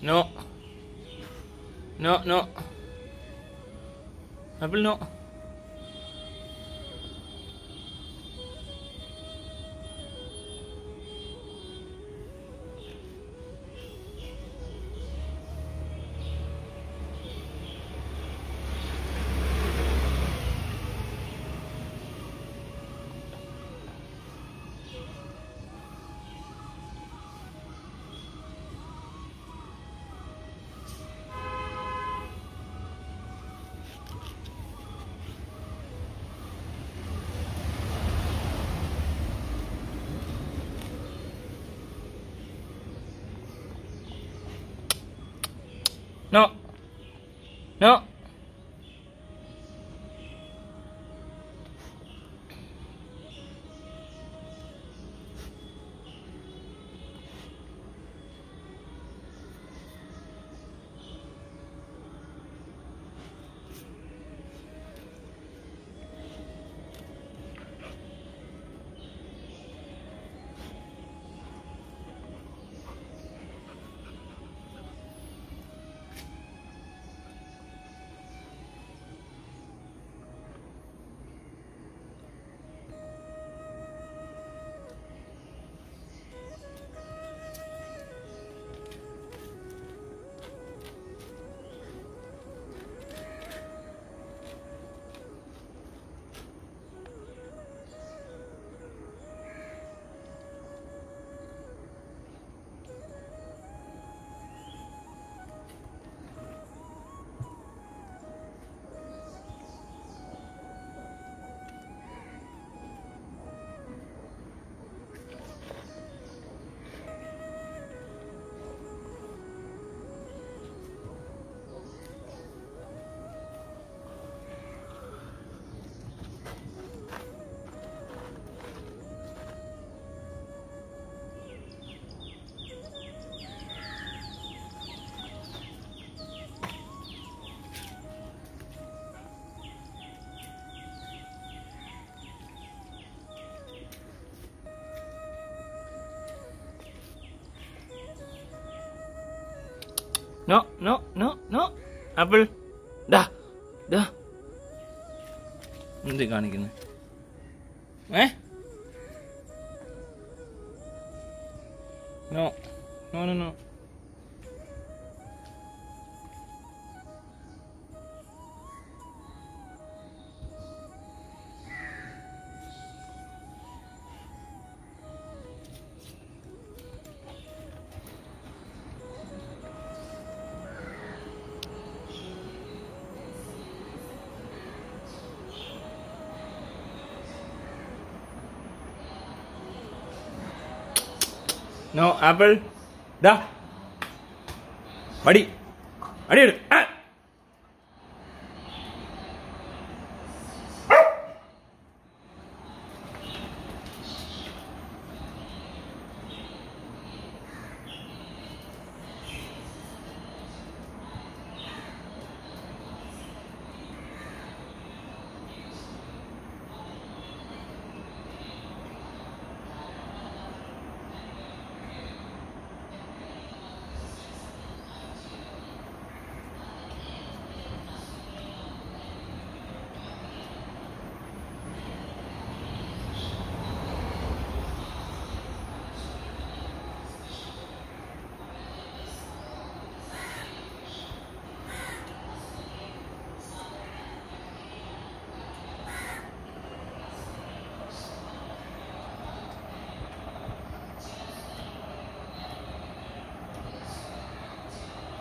No. No, no. Apple no. No. No, no, no, no. Apple. Dah. Dah. എന്ത് കാണിക്കുന്നത് ഏ no no no no apple. டா. படி அடி எடு.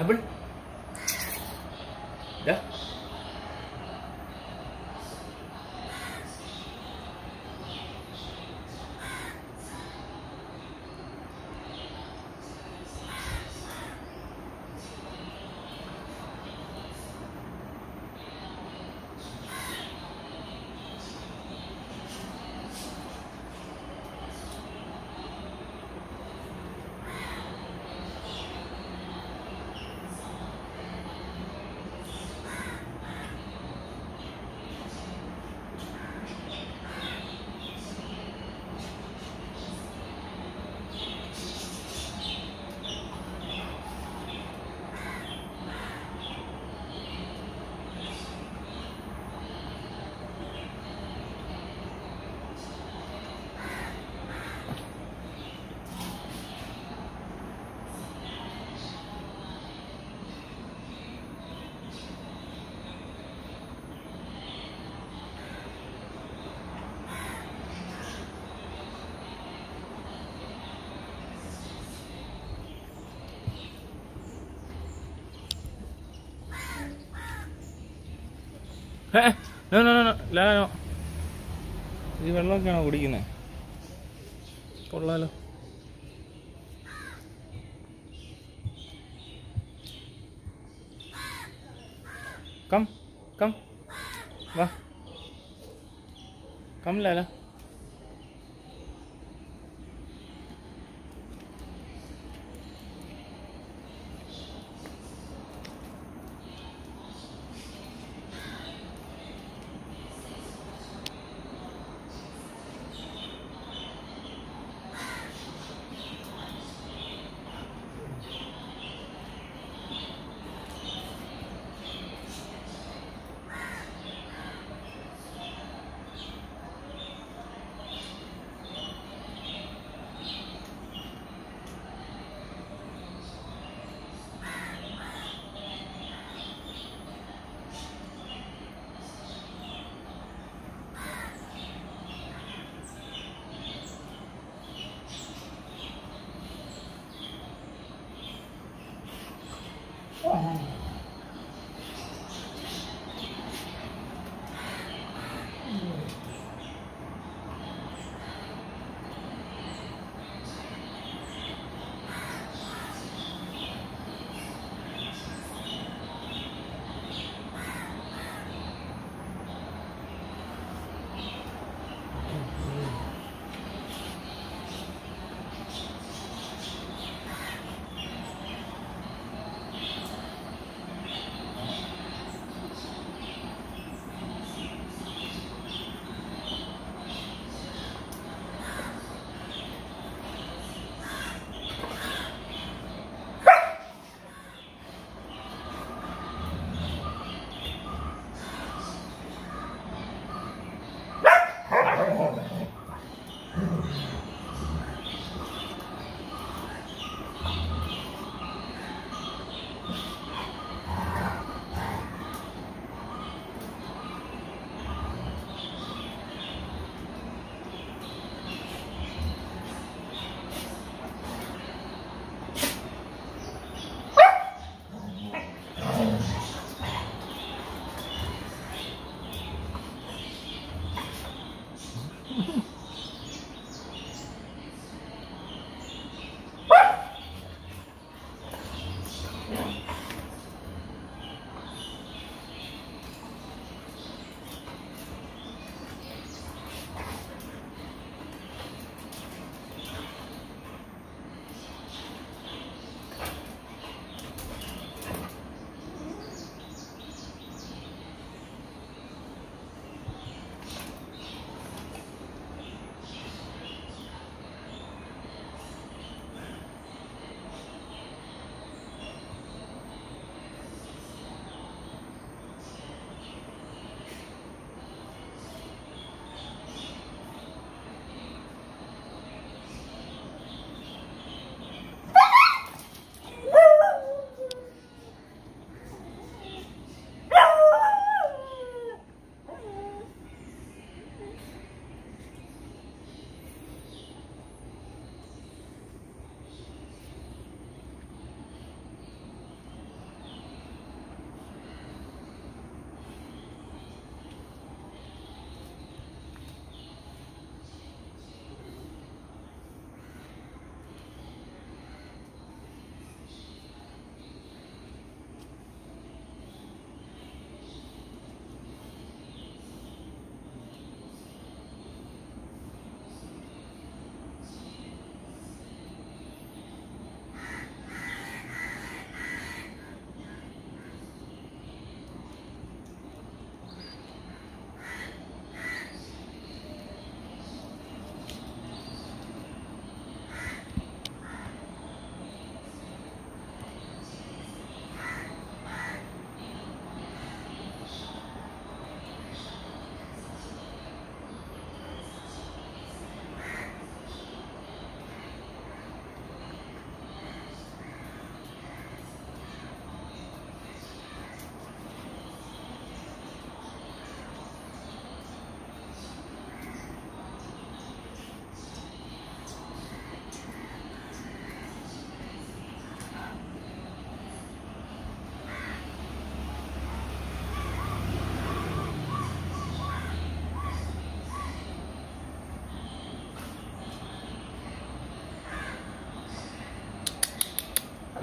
ഡബിൾ ലാലോ ഈ വെള്ളമൊക്കെയാണോ കുടിക്കുന്നത് കൊള്ളാലോ കം കം വാ കം Lala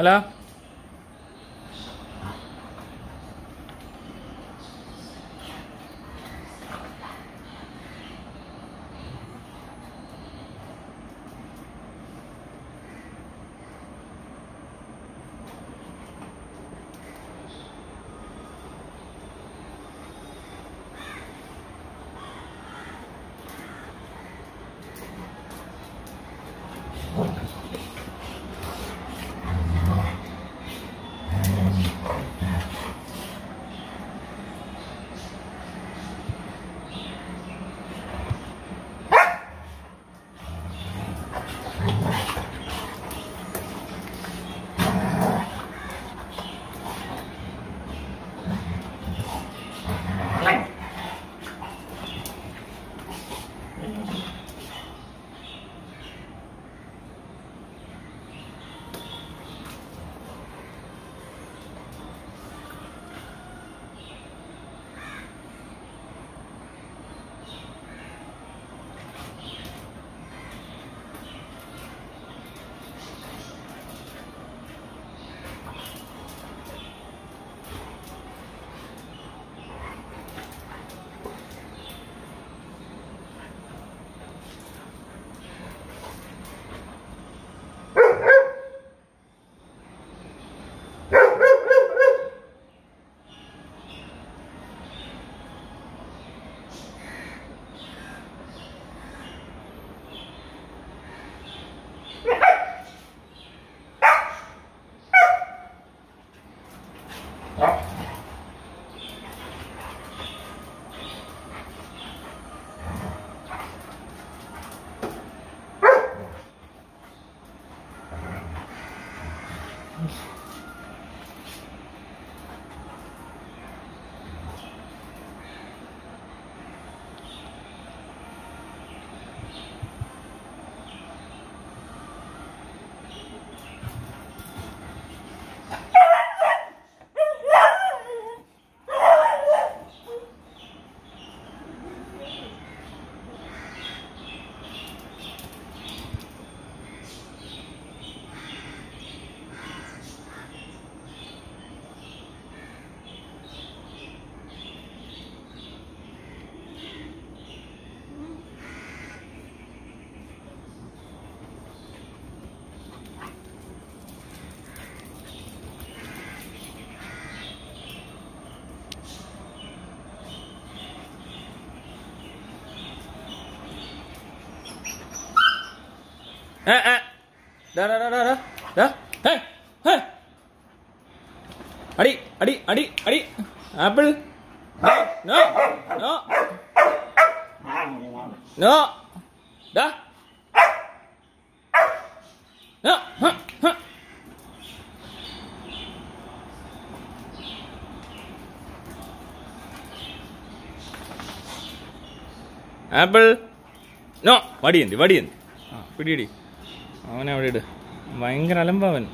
taala. eh eh. Dah dah dah dah dah. Hei hei. Adi adi adi adi apple no no no no dah. No ha Apple, no, vadi ini, vadi ini, pedih. അവൻ അവിടെ ഇട്. ഭയങ്കര അലമ്പവൻ.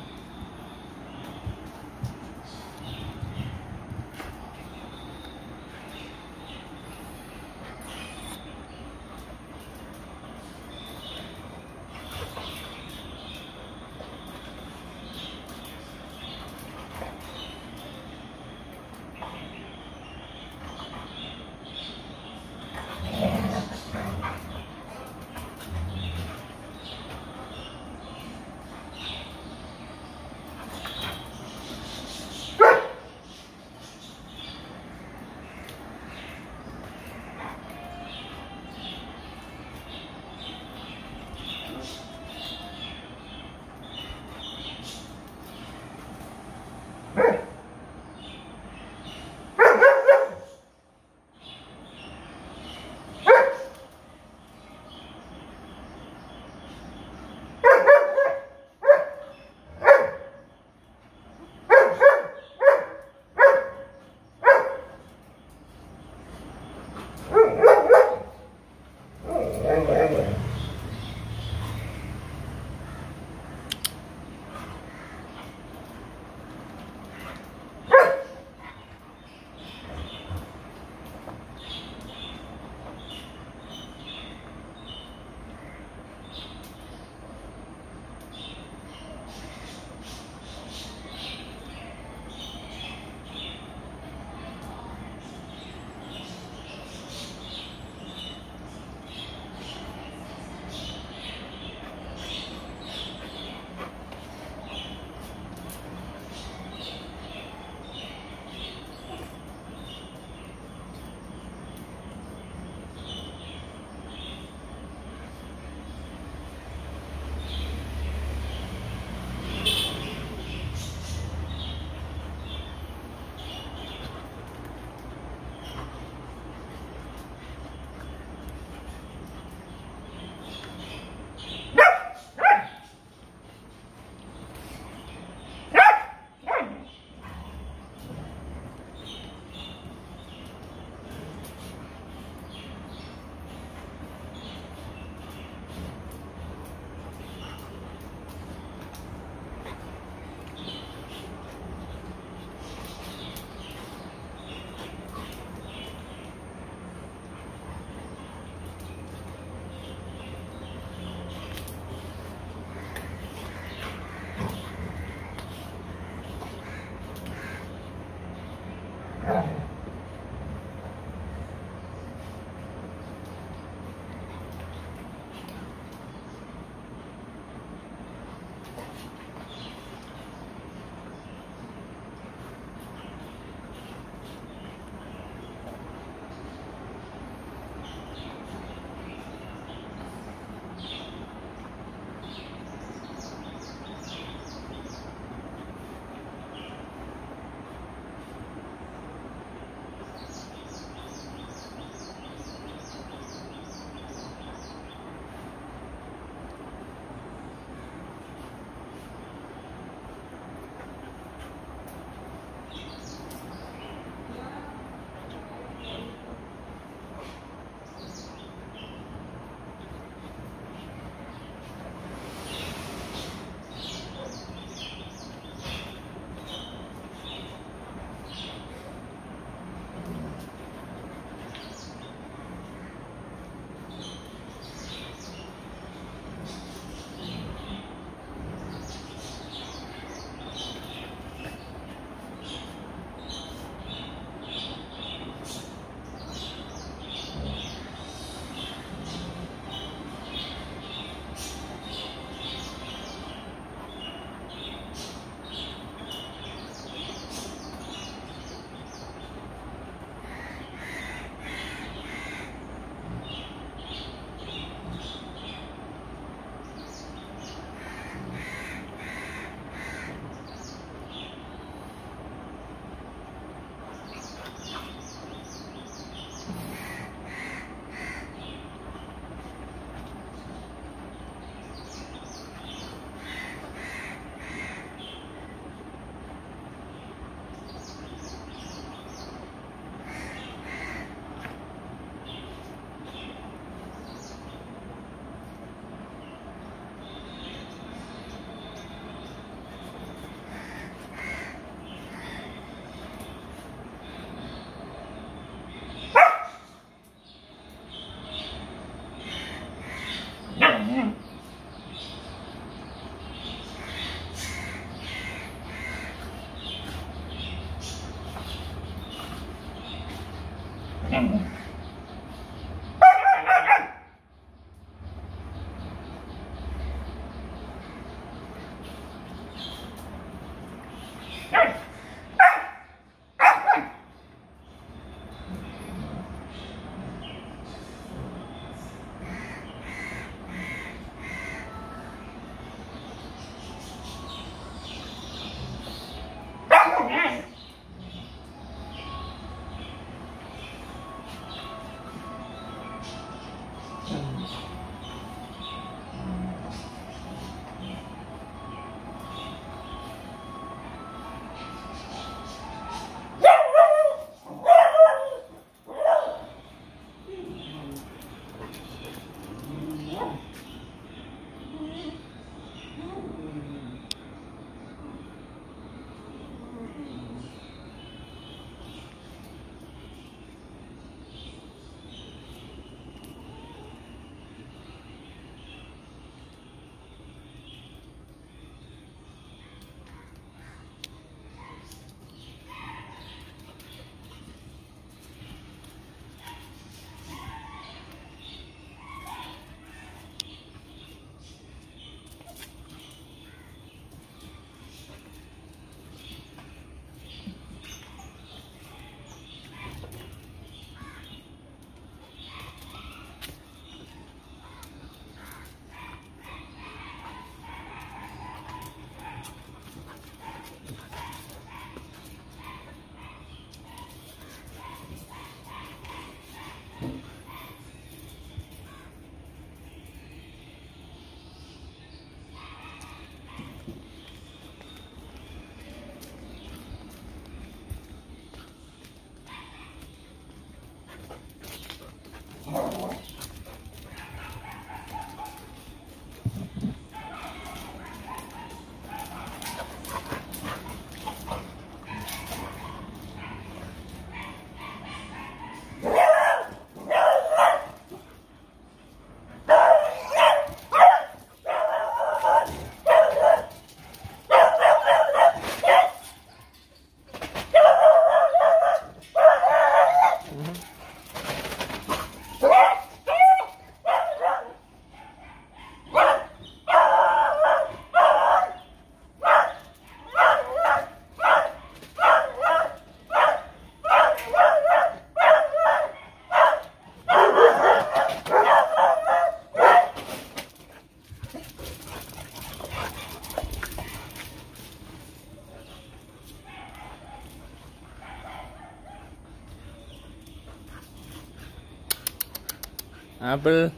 Apple.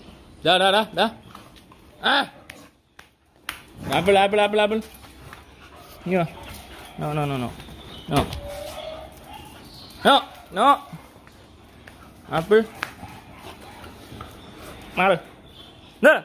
Da, da, da, da. Ah. Apple, apple, apple, apple. Here. No, no, no, no. No. No, no. Apple. Apple. Nah.